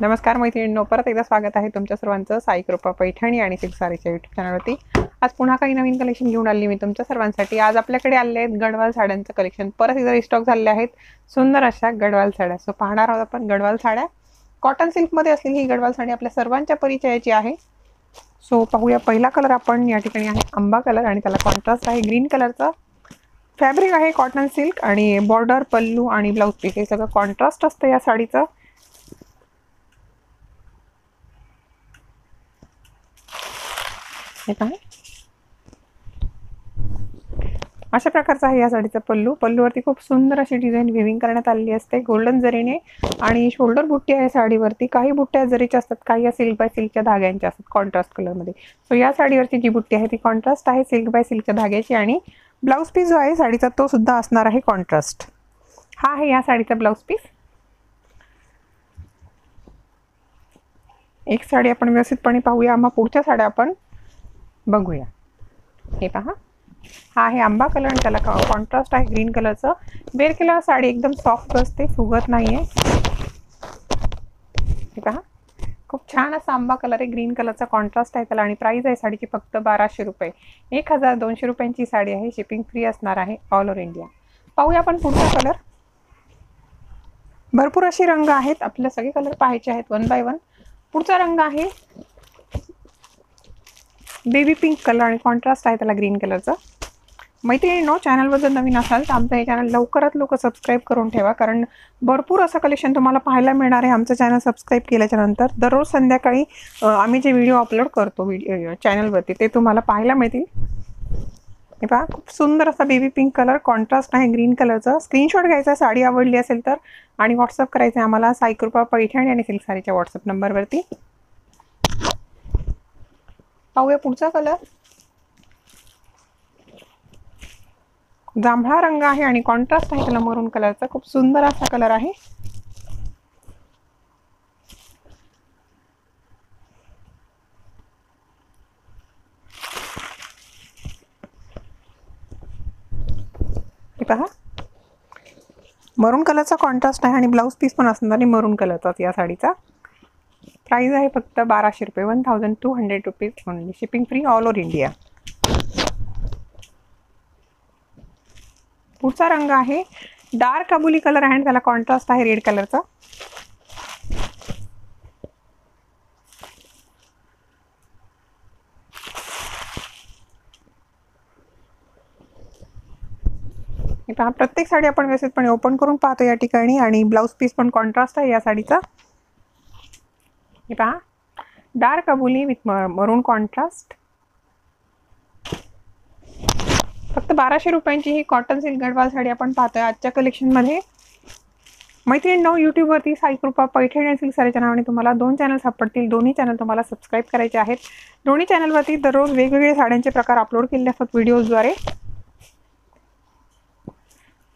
नमस्कार मैत्रिणींनो परत एकदा स्वागत आहे तुमच्या सर्वांचं साई कृपा पैठणी आणि सिक्सारीच्या युट्यूब चॅनलवरती आज पुन्हा काही नवीन कलेक्शन घेऊन आली मी तुमच्या सर्वांसाठी. आज आपल्याकडे आले आहेत गडवाल साड्यांचं कलेक्शन परत एकदा रिस्टॉक झालेले आहेत. सुंदर अशा गडवाल साड्या. सो पाहणार आहोत आपण गडवाल साड्या. कॉटन सिल्कमध्ये असलेली ही गडवाल साडी आपल्या सर्वांच्या परिचयाची आहे. सो पाहूया पहिला कलर आपण. या ठिकाणी आहे आंबा कलर आणि त्याला कॉन्ट्रास्ट आहे ग्रीन कलरचा फॅब्रिक आहे कॉटन सिल्क आणि बॉर्डर पल्लू आणि ब्लाऊज पीस हे सगळं कॉन्ट्रास्ट असतं या साडीचं. हे पहा. अशा प्रकारचा आहे या साडीचा पल्लू. पल्लूवरती खूप सुंदर अशी डिझाईन विविंग करण्यात आलेली असते. गोल्डन जरीने आणि शोल्डर बुट्टी आहे साडीवरती. काही बुट्ट्या जरीच्या असतात काही या सिल्क बाय सिल्कच्या धाग्यांच्या असतात कॉन्ट्रास्ट कलरमध्ये सो या साडीवरची जी बुट्टी आहे ती कॉन्ट्रास्ट आहे सिल्क बाय सिल्कच्या धाग्याची आणि ब्लाऊज पीस जो आहे साडीचा तो सुद्धा असणार आहे कॉन्ट्रास्ट हा आहे या साडीचा ब्लाऊज पीस एक साडी आपण व्यवस्थितपणे पाहूया. मग पुढच्या साड्या आपण बघूया. हे पहा. हा आहे आंबा कलर आणि त्याला कॉन्ट्रास्ट आहे ग्रीन कलरचं वेअर केल्यावर साडी एकदम सॉफ्ट असते फुगत नाही आहे हे पहा. खूप छान असा आंबा कलर आहे ग्रीन कलरचा कॉन्ट्रास्ट आहे त्याला आणि प्राईज आहे साडीची फक्त बाराशे रुपये. एक हजार दोनशे रुपयांची साडी आहे शिपिंग फ्री असणार आहे ऑल ओव्हर इंडिया पाहूया आपण पुढचा कलर भरपूर असे रंग आहेत आपल्याला सगळे कलर पाहायचे आहेत वन बाय वन पुढचा रंग आहे बेबी पिंक कलर आणि कॉन्ट्रास्ट आहे त्याला ग्रीन कलरचं मैत्रिणींनो चॅनलवर जर नवीन असाल तर आमचं हे चॅनल लवकरात लवकर सबस्क्राईब करून ठेवा. कारण भरपूर असं कलेक्शन तुम्हाला पाहायला मिळणार आहे. आमचं चॅनल सबस्क्राईब केल्याच्यानंतर दररोज संध्याकाळी आम्ही जे व्हिडिओ अपलोड करतो व्हिडिओ चॅनलवरती ते तुम्हाला पाहायला मिळतील. हे पहा खूप सुंदर असा बेबी पिंक कलर कॉन्ट्रास्ट आहे ग्रीन कलरचं स्क्रीनशॉट घ्यायचा साडी आवडली असेल तर. आणि व्हॉट्सअप करायचं आहे आम्हाला साईकृपा पैठणी आणि सिल्क साडीच्या व्हॉट्सअप नंबरवरती पाहूया पुढचा कलर जांभळा रंग आहे आणि कॉन्ट्रास्ट आहे त्याला मरून कलरचा खूप सुंदर असा कलर आहे. पहा. मरून कलरचा कॉन्ट्रास्ट आहे आणि ब्लाऊज पीस पण असणार आहे मरून कलरचाच या साडीचा. प्राईस आहे फक्त बाराशे रुपये one thousand two hundred rupees only shipping free all over India पुढचा रंग आहे. डार्क अबुली कलर आहे आणि त्याला कॉन्ट्रास्ट आहे रेड कलरचा पहा प्रत्येक साडी आपण व्यवस्थितपणे ओपन करून पाहतो या ठिकाणी आणि ब्लाऊज पीस पण कॉन्ट्रास्ट आहे या साडीचा. ही पहा. डार्क अबुली विथ मरून कॉन्ट्रास्ट फक्त बाराशे रुपयांची ही कॉटन सिल्क गडवाल साडी आपण पाहतोय आजच्या कलेक्शनमध्ये मैत्रीण नऊ यूट्यूबवरती साईकृपा पैठणी आणि सिल्क साडीच्या नावाने तुम्हाला दोन चॅनल सापडतील. दोन्ही चॅनल तुम्हाला सबस्क्राईब करायचे आहेत. दोन्ही चॅनलवरती दररोज वेगवेगळे साड्यांचे प्रकार अपलोड केले असतात व्हिडिओजद्वारे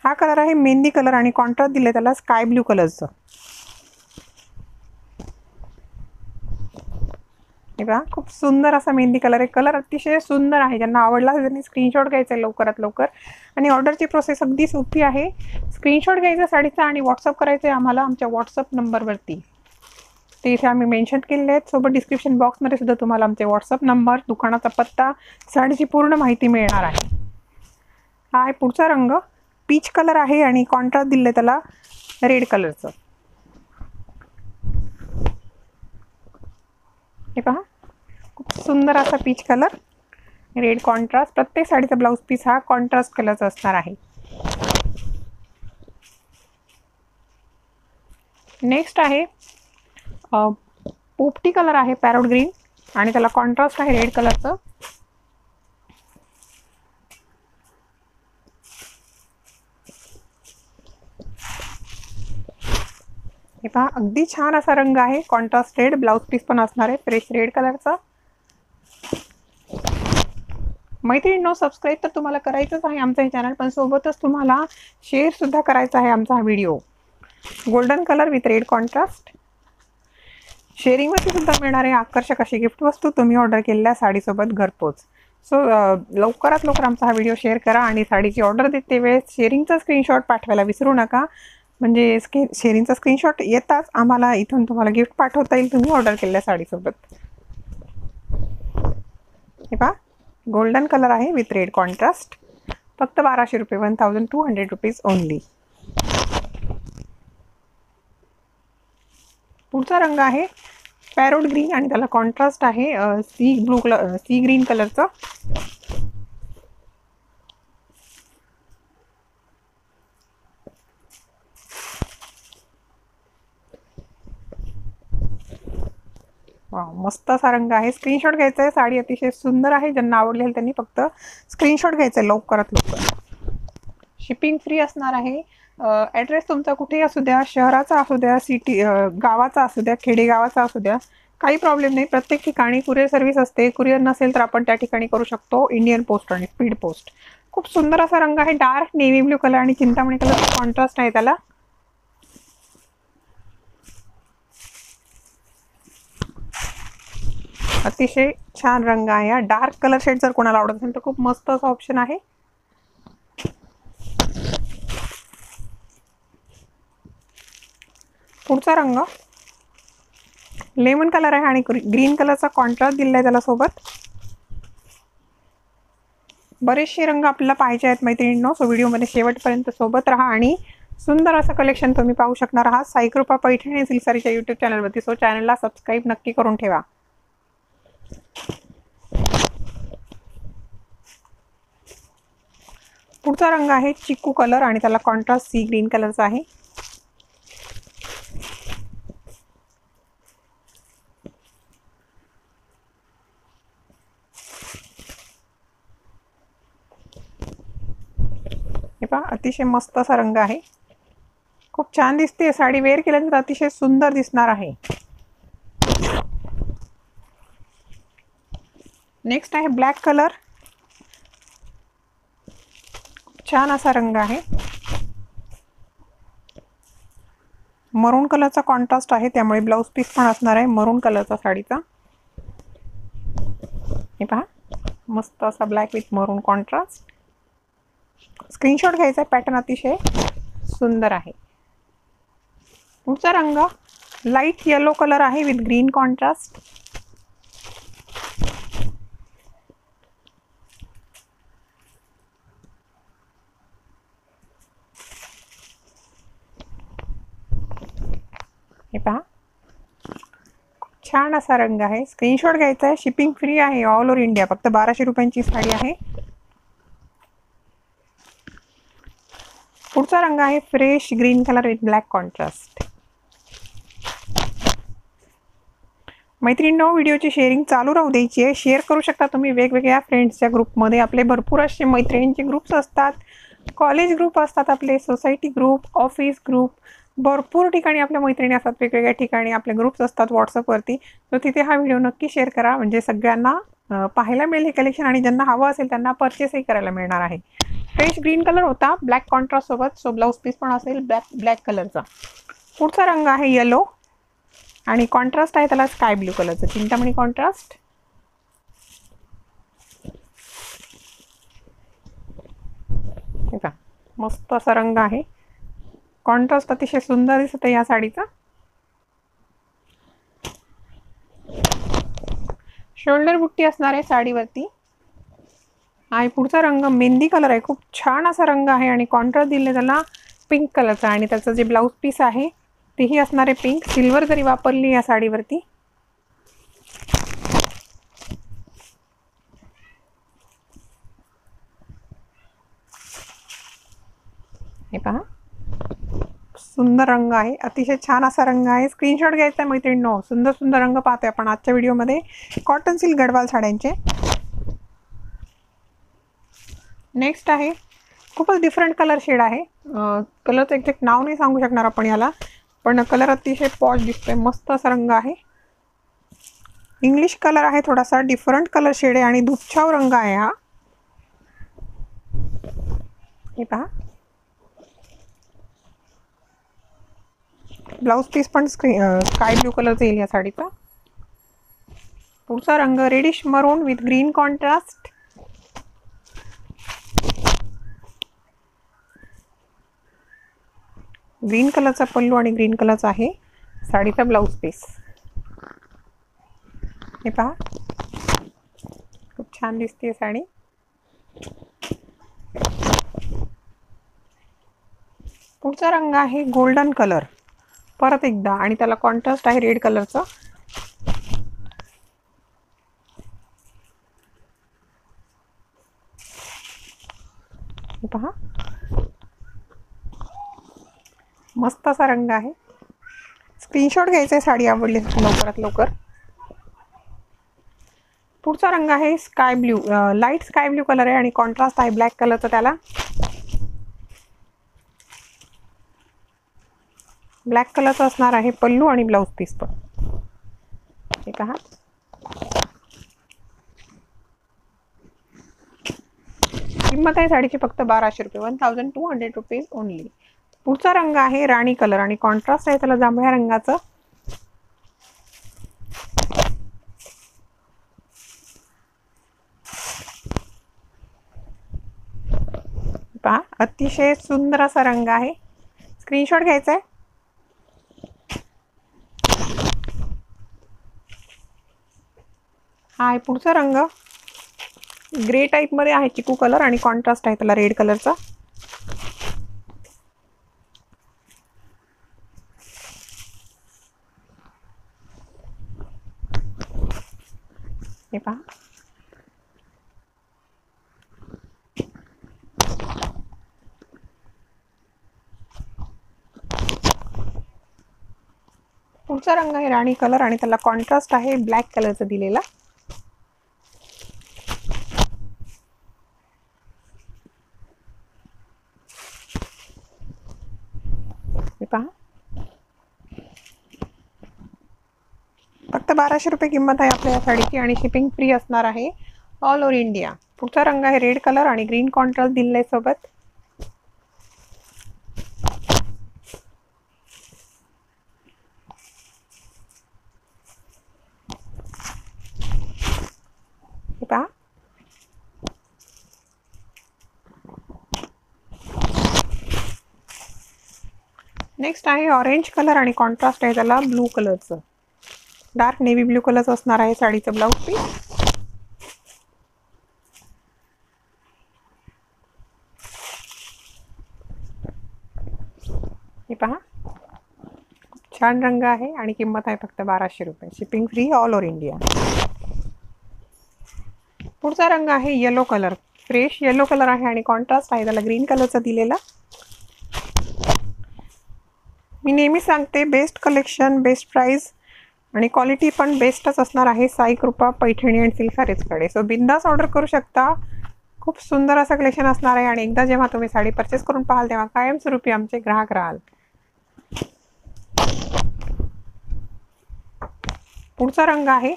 हा कलर आहे मेहंदी कलर आणि कॉन्ट्रास्ट दिले त्याला स्काय ब्ल्यू कलरचं हे बघा खूप सुंदर असा मेहंदी कलर आहे. कलर अतिशय सुंदर आहे. ज्यांना आवडला त्यांनी स्क्रीनशॉट घ्यायचा आहे लवकरात लवकर. आणि ऑर्डरची प्रोसेस अगदी सोपी आहे. स्क्रीनशॉट घ्यायचा साडीचा आणि व्हॉट्सअप करायचं आहे आम्हाला आमच्या व्हॉट्सअप नंबरवरती ते इथे आम्ही मेन्शन केलेले आहेत. सोबत डिस्क्रिप्शन बॉक्समध्ये सुद्धा तुम्हाला आमचे व्हॉट्सअप नंबर दुकानाचा पत्ता साडीची पूर्ण माहिती मिळणार आहे. हा आहे पुढचा रंग. पीच कलर आहे आणि कॉन्ट्रास्ट दिलं त्याला रेड कलरचं हे पहा. खूप सुंदर असा पीच कलर रेड कॉन्ट्रास्ट प्रत्येक साडीचा ब्लाऊज पीस हा कॉन्ट्रास्ट कलरचा असणार आहे. नेक्स्ट आहे पोपटी कलर आहे पॅरोट ग्रीन आणि त्याला कॉन्ट्रास्ट आहे रेड कलरचं हे पहा अगदी छान असा रंग आहे. कॉन्ट्रास्ट रेड ब्लाऊज पीस पण असणार आहे. फ्रेश रेड कलरचा मैत्रिणींनो सबस्क्राईब तर तुम्हाला करायचंच आहे आमचं हे चॅनल पण सोबतच तुम्हाला शेअरसुद्धा करायचा आहे आमचा हा video golden colour with red contrast शेअरिंगवरती सुद्धा मिळणार आहे आकर्षक अशी गिफ्ट वस्तू तुम्ही ऑर्डर केलेल्या साडीसोबत घरपोच. सो लवकरात लवकर आमचा हा व्हिडिओ शेअर करा आणि साडीची ऑर्डर देते वेळेस शेअरिंगचा स्क्रीनशॉट पाठवायला विसरू नका. म्हणजे स्क्रीन शेअरिंगचा स्क्रीनशॉट येताच आम्हाला इथून तुम्हाला गिफ्ट पाठवता येईल तुम्ही ऑर्डर केलेल्या साडीसोबत. हे पहा. गोल्डन कलर आहे विथ रेड कॉन्ट्रास्ट फक्त बाराशे रुपये one thousand two hundred rupees only पुढचा रंग आहे पॅरोट ग्रीन आणि त्याला कॉन्ट्रास्ट आहे sea blue colour sea green कलरचं वा मस्त असा रंग आहे. स्क्रीनशॉट घ्यायचा आहे साडी अतिशय सुंदर आहे. ज्यांना आवडली आहे त्यांनी फक्त स्क्रीनशॉट घ्यायचा आहे लवकरात लवकर. शिपिंग फ्री असणार आहे. ॲड्रेस तुमचा कुठेही असू द्या. शहराचा असू द्या सिटी गावाचा असू द्या खेडेगावाचा असू द्या. काही प्रॉब्लेम नाही. प्रत्येक ठिकाणी कुरिअर सर्व्हिस असते. कुरिअर नसेल तर आपण त्या ठिकाणी करू शकतो. इंडियन पोस्ट आणि स्पीड पोस्ट खूप सुंदर असा रंग आहे. डार्क नेव्ही ब्ल्यू कलर आणि चिंतामणी कलर कॉन्ट्रास्ट आहे त्याला. अतिशय छान रंग आहे हा. डार्क कलर शेड जर कोणाला आवडत असेल तर खूप मस्त असं ऑप्शन आहे. पुढचा रंग. लेमन कलर आहे आणि ग्रीन कलरचा कॉन्ट्रास्ट दिलेला आहे त्याला सोबत बरेचसे रंग आपल्याला पाहिजे आहेत मैत्रिणींनो सो व्हिडिओमध्ये शेवटपर्यंत सोबत राहा आणि सुंदर असं कलेक्शन तुम्ही पाहू शकणार आहात. साईकृपा पैठणी सिलसारीच्या यूट्यूब चॅनलवरती सो चॅनलला सबस्क्राईब नक्की करून ठेवा. पुढचा रंग आहे चिक्कू कलर आणि त्याला कॉन्ट्रास्ट सी ग्रीन कलरचा आहे. हे पहा अतिशय मस्त असा रंग आहे. खूप छान दिसते साडी वेअर केल्यानंतर अतिशय सुंदर दिसणार आहे. नेक्स्ट आहे ब्लॅक कलर छान असा रंग आहे. मरून कलरचा कॉन्ट्रास्ट आहे त्यामुळे ब्लाऊज पीस पण असणार आहे मरून कलरचा साडीचा. हे पहा मस्त असा black with maroon contrast screenshot घ्यायचा आहे पॅटर्न अतिशय सुंदर आहे. पुढचा रंग लाइट येलो कलर आहे विथ ग्रीन कॉन्ट्रास्ट हे पहा छान असा रंग आहे. स्क्रीनशॉट घ्यायचा आहे. शिपिंग फ्री आहे ऑल ओव्हर इंडिया फक्त बाराशे रुपयांची साडी आहे. पुढचा रंग आहे fresh green colour with black contrast मैत्रिणींनो व्हिडिओची शेअरिंग चालू राहू द्यायची आहे. शेअर करू शकता तुम्ही वेगवेगळ्या फ्रेंड्सच्या ग्रुपमध्ये आपले भरपूर असे मैत्रिणींचे ग्रुप्स असतात. कॉलेज ग्रुप असतात आपले सोसायटी ग्रुप ऑफिस ग्रुप भरपूर ठिकाणी आपल्या मैत्रिणी असतात वेगवेगळ्या ठिकाणी आपले ग्रुप्स असतात व्हॉट्सअपवरती तर तिथे हा व्हिडिओ नक्की शेअर करा. म्हणजे सगळ्यांना पाहायला मिळेल हे कलेक्शन आणि ज्यांना हवं असेल त्यांना परचेसही करायला मिळणार आहे. फ्रेश ग्रीन कलर होता ब्लॅक कॉन्ट्रास्ट सोबत. सो ब्लाऊज पीस पण असेल ब्लॅक ब्लॅक कलरचा पुढचा रंग आहे येलो आणि कॉन्ट्रास्ट आहे त्याला स्काय ब्ल्यू कलरचं चिंतामणी कॉन्ट्रास्ट मस्त असा रंग आहे. कॉन्ट्रास्ट अतिशय सुंदर दिसत आहे या साडीचा. शोल्डर बुट्टी असणार आहे साडीवरती. आणि पुढचा रंग मेहंदी कलर आहे. खूप छान असा रंग आहे आणि कॉन्ट्रास्ट दिले त्याला पिंक कलरचा आणि त्याचं जे ब्लाऊज पीस आहे तेही असणार आहे पिंक. सिल्वर जरी वापरली या साडीवरती. हे पहा. सुंदर रंग आहे. अतिशय छान असा रंग आहे. स्क्रीनशॉट घ्यायचा आहे मैत्रिणींनो. सुंदर सुंदर रंग पाहतोय आपण आजच्या व्हिडिओमध्ये कॉटन सिल्क गडवाल साड्यांचे. नेक्स्ट आहे. खूपच डिफरंट कलर शेड आहे. कलरचं एक्झॅक्ट नाव नाही सांगू शकणार आपण याला. पण कलर अतिशय पॉश दिसतोय. मस्त असा रंग आहे. इंग्लिश कलर आहे थोडासा. डिफरंट कलर शेड आहे आणि धुपछाव रंग आहे हा. हे पहा. ब्लाऊज पीस पण स्क्री स्काय ब्ल्यू कलरचा येईल या साडीचा. पुढचा रंग reddish maroon with green contrast green कलरचा पल्लू आणि ग्रीन कलरचा आहे साडीचा ब्लाऊज पीस हे पहा. खूप छान दिसते साडी. पुढचा रंग आहे गोल्डन कलर परत एकदा. आणि त्याला कॉन्ट्रास्ट आहे रेड कलरचं पहा. मस्त असा रंग आहे. स्क्रीनशॉट घ्यायचा आहे साडी आवडली लवकरात लवकर. पुढचा रंग आहे sky blue light sky blue colour आहे आणि कॉन्ट्रास्ट आहे ब्लॅक कलरचा त्याला. ब्लॅक कलरचा असणार आहे पल्लू आणि ब्लाऊज पीस पण. ठीक आहे किंमत आहे साडीची फक्त बाराशे रुपये. One thousand two hundred rupees only पुढचा रंग आहे राणी कलर आणि कॉन्ट्रास्ट आहे त्याला जांभळ्या रंगाचं. पहा अतिशय सुंदर असा रंग आहे. स्क्रीनशॉट घ्यायचा आहे हा आहे. पुढचा रंग ग्रे टाईपमध्ये आहे चिकू कलर आणि कॉन्ट्रास्ट आहे त्याला रेड कलरचा हे पहा. पुढचा रंग आहे राणी कलर आणि त्याला कॉन्ट्रास्ट आहे ब्लॅक कलरचा दिलेला हे पहा फक्त बाराशे रुपये किंमत आहे आपल्या या साडीची आणि शिपिंग फ्री असणार आहे. ऑल ओव्हर इंडिया पुढचा रंग आहे रेड कलर आणि ग्रीन कॉन्ट्रास्ट दिलेला आहे सोबत पहा. नेक्स्ट आहे ऑरेंज कलर आणि कॉन्ट्रास्ट आहे त्याला ब्लू कलरचं डार्क नेव्ही ब्ल्यू कलरचं असणार आहे साडीचं ब्लाऊज पीस. हे पहा. छान रंग आहे आणि किंमत आहे फक्त बाराशे रुपये. Shipping free all over India पुढचा रंग आहे yellow colour fresh yellow colour आहे आणि कॉन्ट्रास्ट आहे. त्याला ग्रीन कलरचा दिलेला. मी नेहमी सांगते बेस्ट कलेक्शन बेस्ट प्राईस आणि क्वालिटी पण बेस्टच असणार आहे. साई कृपा पैठणी आणि सिल्क सो बिंदास ऑर्डर करू शकता. खूप सुंदर असं कलेक्शन असणार आहे. आणि एकदा जेव्हा तुम्ही साडी परचेस करून पाहाल तेव्हा कायमस्वरूपी आमचे ग्राहक राहाल. पुढचा रंग आहे.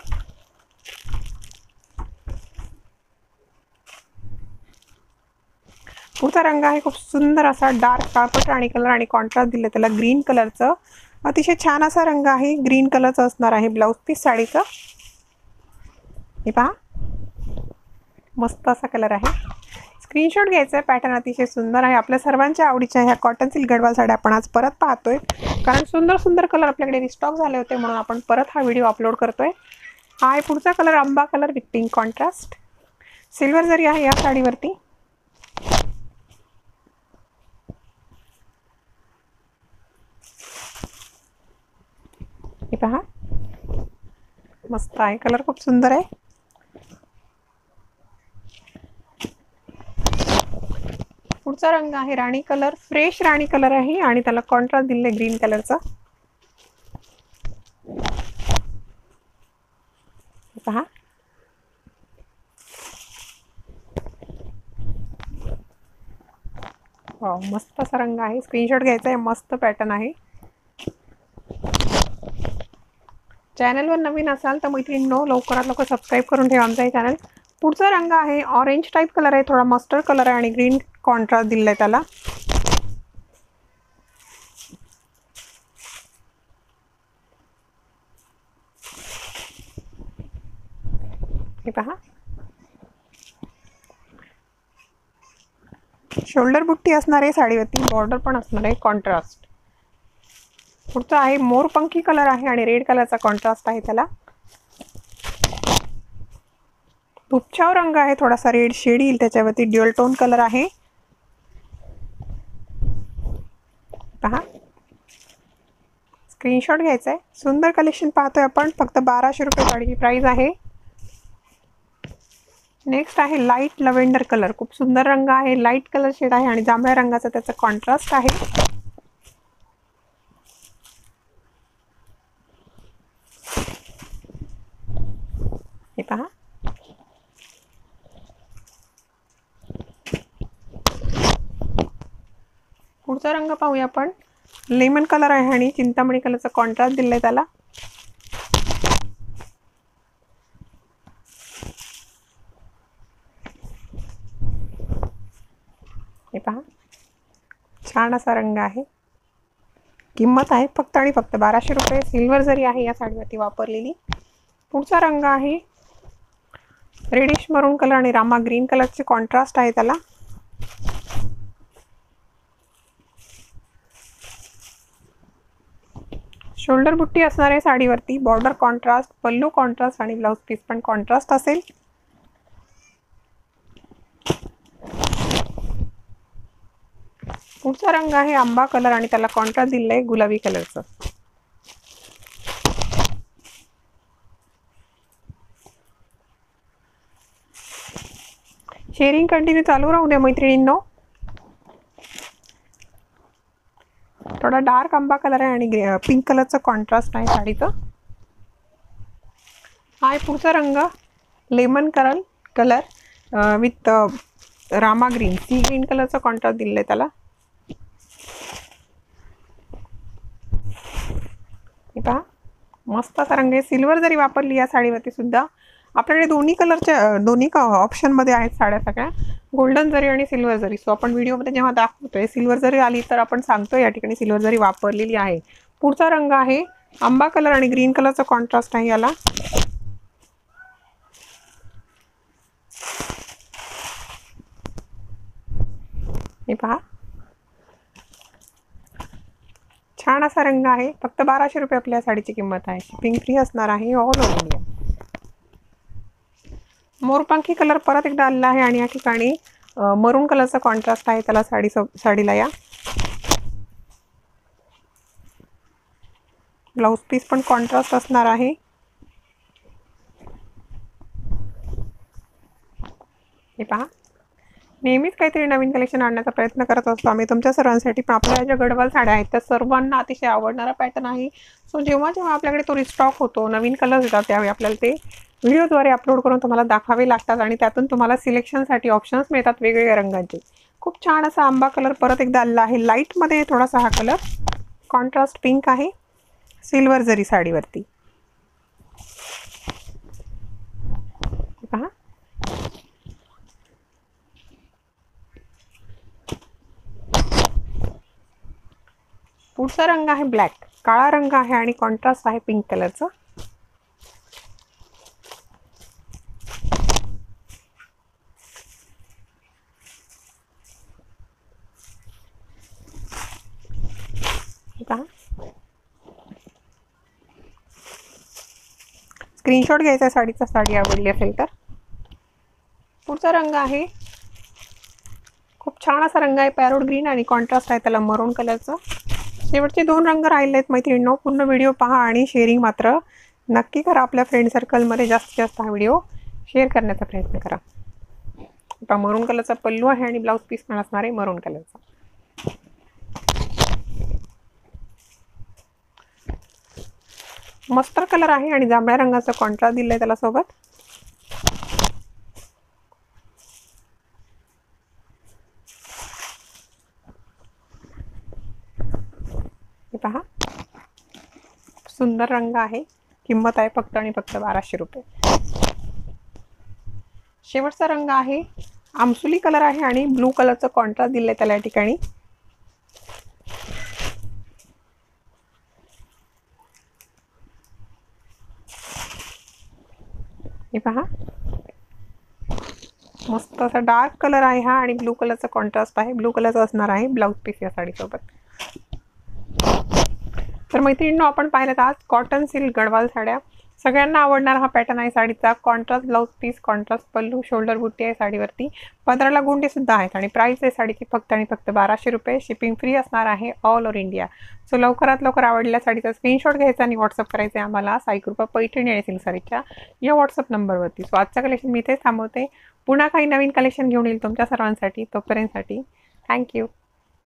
पुढचा रंग आहे. खूप सुंदर असा डार्क काळपट आणि कलर आणि कॉन्ट्रास्ट दिले. त्याला ग्रीन कलरचं अतिशय छान असा रंग आहे. ग्रीन कलरचा असणार आहे ब्लाऊज पीस साडीचं. हे पहा. मस्त असा कलर आहे. स्क्रीनशॉट घ्यायचा आहे पॅटर्न अतिशय सुंदर आहे. आपल्या सर्वांच्या आवडीच्या ह्या कॉटन सिल्क गडवाल साड्या आपण आज परत पाहतोय. कारण सुंदर सुंदर कलर आपल्याकडे रिस्टॉक झाले होते म्हणून आपण परत हा व्हिडिओ अपलोड करतोय. हा आहे पुढचा कलर आंबा colour with pink contrast silver zari आहे या साडीवरती हे पहा. मस्त आहे. कलर खूप सुंदर आहे. पुढचा रंग आहे राणी कलर. फ्रेश राणी कलर आहे आणि त्याला कॉन्ट्रास्ट दिले ग्रीन कलरचा पहा. मस्त असा रंग आहे. स्क्रीनशॉट घ्यायचा आहे. मस्त पॅटर्न आहे. चॅनलवर नवीन असाल तर मैत्रिणींनो लवकरात लवकर सबस्क्राईब करून ठेवा आमचा हे चॅनल पुढचा रंग आहे ऑरेंज टाईप कलर आहे थोडा मस्टर्ड कलर आहे आणि ग्रीन कॉन्ट्रास्ट दिलेला आहे त्याला. हे पहा. शोल्डर बुट्टी असणार आहे साडीवरती. बॉर्डर पण असणार आहे कॉन्ट्रास्ट पुढचा आहे मोरपंखी कलर आहे आणि रेड कलरचा कॉन्ट्रास्ट आहे त्याला. धुपछाव रंग आहे थोडासा रेड शेड येईल त्याच्यावरती ड्युअल टोन कलर आहे. पहा. स्क्रीनशॉट घ्यायचा आहे सुंदर कलेक्शन पाहतोय आपण फक्त बाराशे रुपये साडीची प्राइस आहे. नेक्स्ट आहे लाइट लव्हेंडर कलर खूप सुंदर रंग आहे लाइट कलर शेड आहे आणि जांभळ्या रंगाचा त्याचा कॉन्ट्रास्ट आहे. पहा पुढचा रंग पाहूया आपण. लेमन कलर आहे आणि चिंतामणी कलरचा कॉन्ट्रास्ट दिलाय त्याला. हे पहा. छान असा रंग आहे. किंमत आहे फक्त आणि फक्त बाराशे रुपये. सिल्वर जरी आहे या साडीवरती वापरलेली. पुढचा रंग आहे रेडिश मरून कलर आणि रामा ग्रीन कलरचे कॉन्ट्रास्ट आहे त्याला. शोल्डर बुट्टी असणार आहे साडीवरती बॉर्डर कॉन्ट्रास्ट पल्लू कॉन्ट्रास्ट आणि ब्लाऊज पीस पण कॉन्ट्रास्ट असेल. पुढचा रंग आहे आंबा कलर आणि त्याला कॉन्ट्रास्ट दिलेला आहे गुलाबी कलरचं. शेअरिंग कंटिन्यू चालू राहू द्या मैत्रिणींनो. थोडा डार्क आंबा कलर आहे आणि पिंक कलरचं कॉन्ट्रास्ट आहे साडीचं. हा आहे पुढचा रंग lemon colour colour with Rama green sea green कलरचं कॉन्ट्रास्ट दिलेला आहे त्याला. हे पहा. मस्त असा रंग आहे. सिल्वर जरी वापरली या साडीवरती सुद्धा आपल्याकडे दोन्ही कलरच्या दोन्ही क ऑप्शनमध्ये आहेत साड्या सगळ्या. गोल्डन जरी आणि सिल्वर जरी. सो आपण व्हिडिओमध्ये जेव्हा दाखवतोय सिल्वर जरी आली तर आपण सांगतो या ठिकाणी सिल्वर जरी वापरलेली आहे. पुढचा रंग आहे आंबा कलर आणि ग्रीन कलरचा कॉन्ट्रास्ट आहे याला. हे पहा. छान असा रंग आहे. फक्त बाराशे रुपये आपल्या साडीची किंमत आहे. शिपिंग फ्री असणार आहे ऑल ओव्हर इंडिया मोरपंखी कलर परत एकदा आलेला आहे आणि या ठिकाणी मरून कलरचा कॉन्ट्रास्ट आहे. त्याला साडी साडीला या. ब्लाऊज पीस पण कॉन्ट्रास्ट असणार आहे. हे पहा. नेहमीच काहीतरी नवीन कलेक्शन आणण्याचा प्रयत्न करत असतो आम्ही. तुमच्या सर्वांसाठी पण आपल्या ज्या गडवाल साड्या आहेत त्या सर्वांना अतिशय आवडणारा पॅटर्न आहे. सो जेव्हा जेव्हा आपल्याकडे तो रिस्टॉक होतो नवीन कलर्स येतात त्यावेळी आपल्याला ते व्हिडिओद्वारे अपलोड करून तुम्हाला दाखवावे लागतात आणि त्यातून तुम्हाला सिलेक्शनसाठी ऑप्शन्स मिळतात वेगवेगळ्या रंगांचे. खूप छान असा आंबा कलर परत एकदा आलेला आहे. लाईटमध्ये थोडासा हा कलर कॉन्ट्रास्ट पिंक आहे सिल्वर जरी साडीवरती पहा पुढचा रंग आहे ब्लॅक. काळा रंग आहे आणि कॉन्ट्रास्ट आहे पिंक कलरचा. स्क्रीनशॉट घ्यायचा साडीचा साडी आवडली असेल तर. पुढचा रंग आहे. खूप छान असा रंग आहे पॅरोड ग्रीन आणि कॉन्ट्रास्ट आहे त्याला मरून कलरचं. शेवटचे दोन रंग राहिले आहेत मैत्रिणींनो. पूर्ण व्हिडिओ पहा आणि शेअरिंग मात्र नक्की करा. आपल्या फ्रेंड सर्कलमध्ये जास्तीत जास्त हा व्हिडिओ शेअर करण्याचा प्रयत्न करा. आता मरून कलरचा पल्लू आहे आणि ब्लाऊज पीस पण असणार आहे मरून कलरचा मस्तर कलर आहे आणि जांभळ्या रंगाचा कॉन्ट्रास्ट आहे त्याला सोबत. हे पहा. सुंदर रंग आहे. किंमत आहे फक्त आणि फक्त बाराशे रुपये. शेवटचा रंग आहे. आमसुली कलर आहे आणि ब्लू कलरचं कॉन्ट्रास्ट दिलंय त्याला या ठिकाणी. हे पहा. मस्त असा डार्क कलर आहे हा आणि ब्लू कलरचा कॉन्ट्रास्ट आहे. ब्लू कलरचा असणार आहे ब्लाऊज पीस या साडीसोबत. तर मैत्रिणींनो आपण पाहिलं तर आज कॉटन सिल्क गडवाल साड्या. सगळ्यांना आवडणारा हा पॅटर्न आहे साडीचा. Contrast blouse piece contrast pallu shoulder बुट्टी आहे साडीवरती. पंधराला गुंडीसुद्धा आहेत आणि प्राईस आहे साडीची फक्त आणि फक्त बाराशे रुपये. शिपिंग फ्री असणार आहे ऑल ओव्हर इंडिया सो लवकरात लवकर आवडलेल्या साडीचा स्क्रीनशॉट घ्यायचा आणि व्हॉट्सअप करायचा आहे आम्हाला. साईकृपा पैठणी आणि सिल्क साडीच्या या व्हॉट्सअप नंबरवरती सो आजचं कलेक्शन मी इथेच थांबवते. पुन्हा काही नवीन कलेक्शन घेऊन येईल तुमच्या सर्वांसाठी. तोपर्यंतसाठी थँक्यू